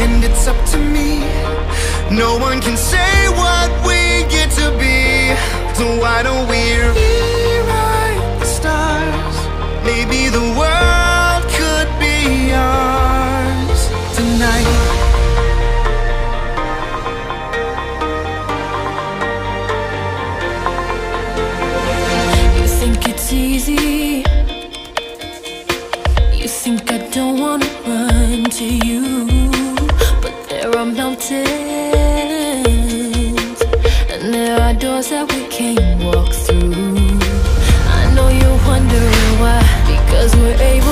and it's up to me. No one can say what we get to be. So why don't we rewrite the stars? Maybe the world could be ours tonight. You think it's easy. You think I don't wanna run to you. There are doors that we can't walk through. I know you're wondering why, because we're able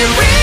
do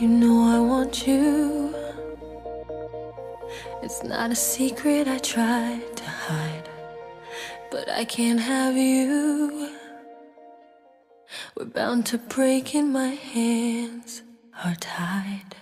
You know I want you. It's not a secret I tried to hide, but I can't have you. We're bound to break, and my hands are tied.